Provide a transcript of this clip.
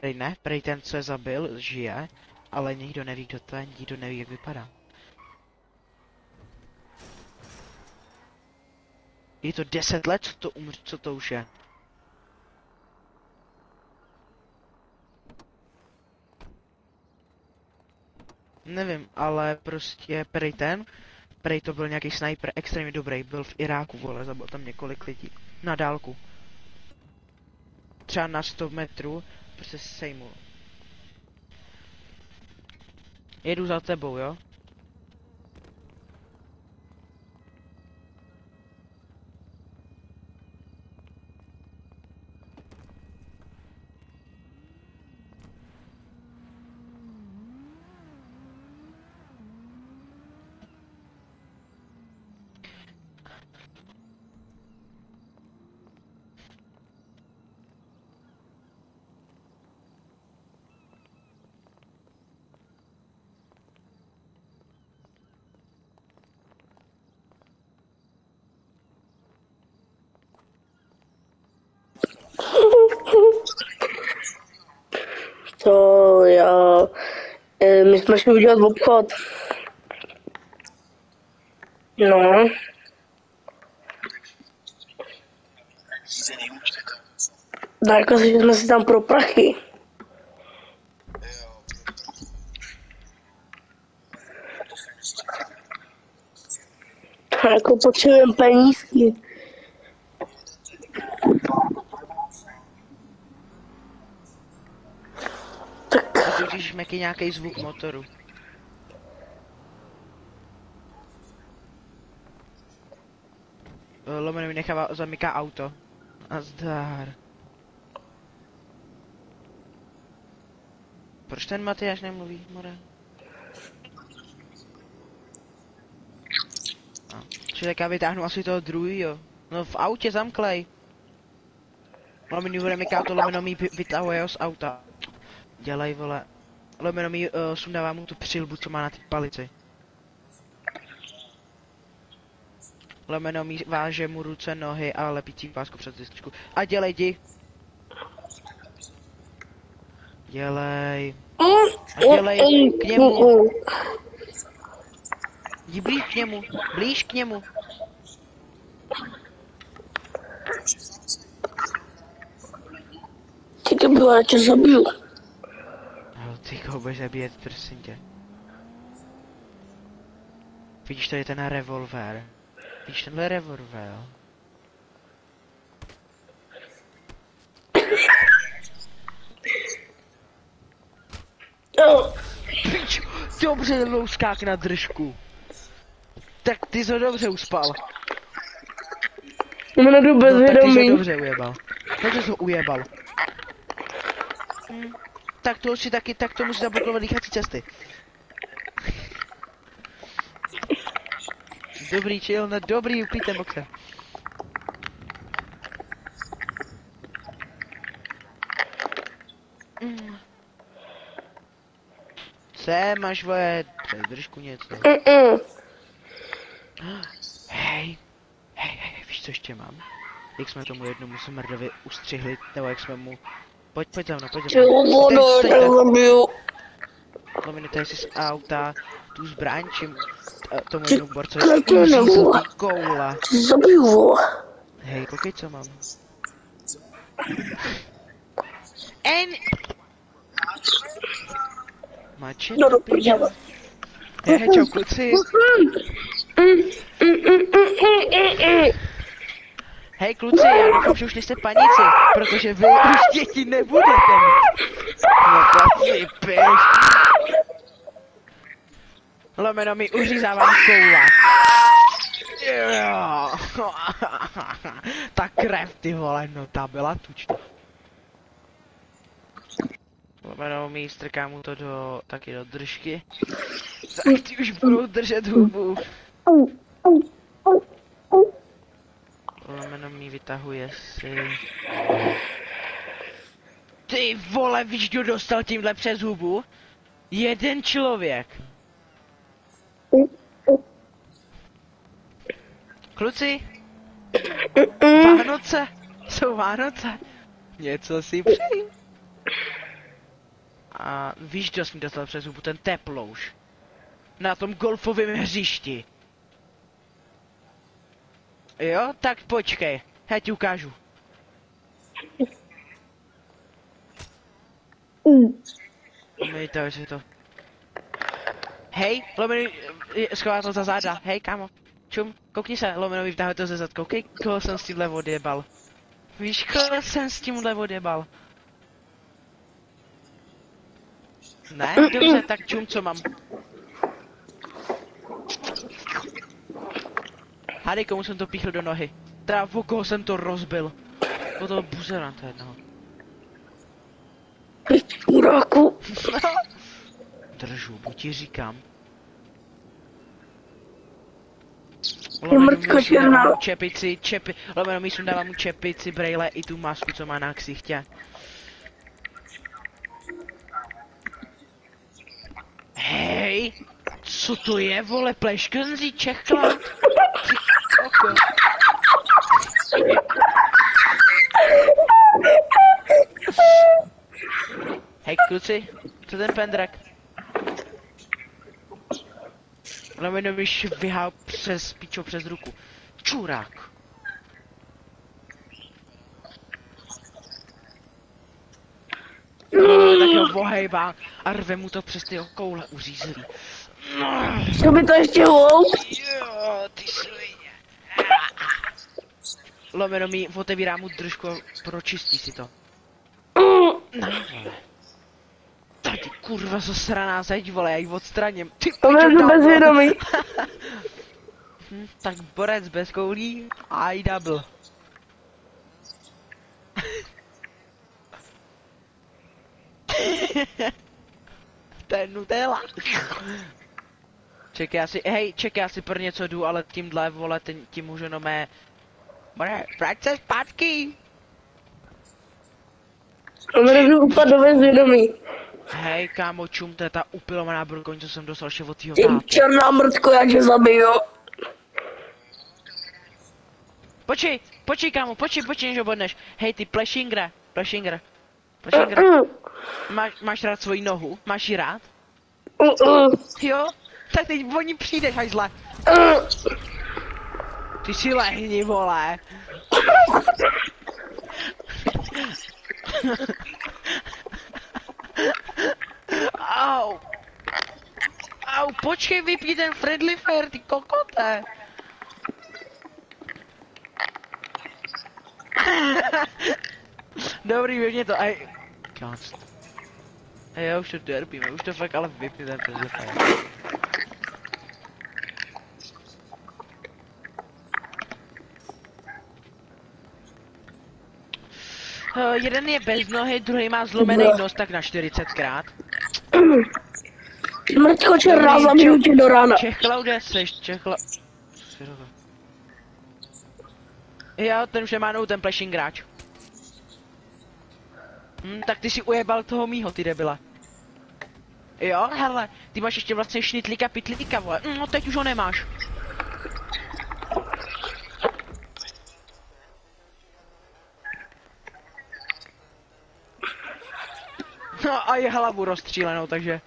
prej ne, prej ten, co je zabil, žije, ale nikdo neví, kdo to je, nikdo neví, jak vypadá. Je to 10 let, co to, umř, co to už je. Nevím, ale prostě prej ten, prej to byl nějaký sniper extrémně dobrý, byl v Iráku, vole, zabil tam několik lidí. Na dálku. Třeba na 100 metrů, prostě sejmul. Jedu za tebou, jo? To já... šli udělat obchod. No, tak jako že jsme si tam pro prachy. Jako potřebujeme penízky. Tak Když meky nějaký zvuk motoru. Eh, Lomeno mi nechává, zamyká auto. A zdár. Proč ten Matyáš nemluví, more? A, Čili já vytáhnu asi toho druhýho. No v autě zamklej. Lomeno bude myká to, lomeno mi vy- vytahuje ho z auta. Dělej, vole. Lomeno mi uh, sundává mu tu přilbu, co má na té palici. Lomeno mi váže mu ruce, nohy a lepící pásku přes dističku. A dělej, jdi. Dělej. A dělej k němu. Jdi blíž k němu. Blíž k němu. Ty to bylo, já tě zabiju. No, koho budeš zabíjet, prosím tě. Vidíš, tady ten revolver. Vidíš tenhle revolver, jo? Pič, dobře louskák na držku. Tak ty jsi ho dobře uspal. Jmenuji No, tak ty jsi ho bezvědomí. dobře ujebal. Tak ty jsi ho ujebal. Hm, tak to si taky, tak to musí zablokovat dýchací cesty. Dobrý chill, no dobrý, upít ten boxer. Co máš vole, držku něco. Hej, hej, hej, víš co ještě mám? Jak jsme tomu jednomu smrdovi ustřihli, nebo jak jsme mu... Pojď, pojď za mnou, pojď za Ty mnou. vodo, Teď- já teď- zabiju. Pominujte si z auta tu zbraň, čím eh, tomu Ty jednomu borcovi kretine, uřízl vole. ty. Ty zabiju. Hej, koukej, co mám. En... Mače, No do prdele. Hej, čau kluci. Mm, mm, mm, mm, mm, mm. Hej kluci, já doufám, že už nejste panici, protože vy už děti nebudete. No to si piš. Lomeno mi uřízávám koula. Ta krev, ty vole, no ta byla tučná. Lomeno mi strká mu to do, taky do držky. Tak ti už budou držet hubu. Lomeno mi vytahuje si... Ty vole, víš, kdo dostal tímhle přes hubu? Jeden člověk. Kluci, Vánoce, jsou Vánoce. Něco si přeji. A víš, kdo jsem dostal přes zubu? Ten teplouš. Na tom golfovém hřišti. Jo, tak počkej. Já ti ukážu. Mm. Umejte si to. Hej, Lomeno, schová to za záda. Hej, kámo. Čum, koukni se, Lomeno mi vtahuje to ze zad. Koukej, koho jsem s tímhle odjebal. Víš, koho jsem s tímhle odjebal? Ne, dobře, tak čum, co mám. Hádej, komu jsem to píchl do nohy. O koho jsem to rozbil. O toho buzeranta jednoho. Uráku. Držu, buď ti říkám. mrtka černá. čepici, čepi, lomeno mi sundávám mu čepici, brejle i tu masku, co má na ksichtě. Hej, co to je, vole, pleškenzi, čechla? Hej, kluci, co ten pendrak? Lomeno mi švihá přes pičo přes ruku. Čurák. No, tak ho ohejbá a rve mu to přes ty koule uřízlý. Co by to ještě vol? Jo, ty svině. Lomeno mi otevírá mu držku a pročistí si to. Na vole. Tak ty kurva zasraná zeď, vole, já ji odstraním. Ty To je bezvědomý. Hm, tak borec bez koulí a i double. to je Nutella. Čekaj, já si, hej, čekaj, já si pro něco jdu, ale tímhle, vole, tím můžu no More, vrať se zpátky! To mi upadl do bezvědomí. Hej, kámo, čum, to je ta upilovaná brkoň, co jsem dostal ještě od tvýho Ty táty. černá mrtko, já tě zabiju. Počkej, počkej, kámo, počkej, počkej, než ho bodneš. Hej, ty plešingre, plešingre. Plešingre, máš, máš rád svoji nohu? Máš ji rád? mm, mm, Jo? Tak teď o ní přijdeš, hajzle. mm. Ty si lehni, vole. Au. Au, počkej, vypni ten Friendly Fire, ty kokote. Dobrý, vypni to, aj... Konst. Hej, já už to derpím, už to fakt ale vypni ten Friendly Fire. Jeden je bez nohy, druhý má zlomený nos tak na 40krát. Mrtko černá, zabiju tě do rána. Čechla, kde seš? Čechla... Jo, ten nohu, ten plešing hráč. Hm, tak ty si ujebal toho mýho, ty debila. Jo, hele, ty máš ještě vlastně šnitlíka pitlíka, vole. Hm, no teď už ho nemáš. A je hlavu rozstřílenou, takže...